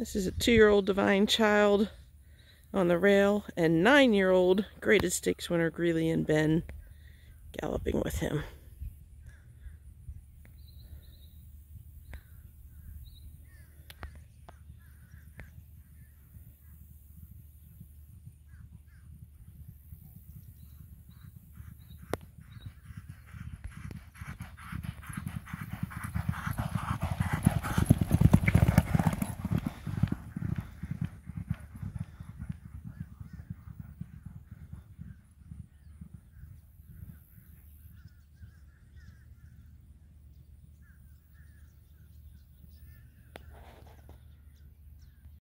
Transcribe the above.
This is a two-year-old Divine Child on the rail and nine-year-old Graded Stakes winner Greeley and Ben galloping with him.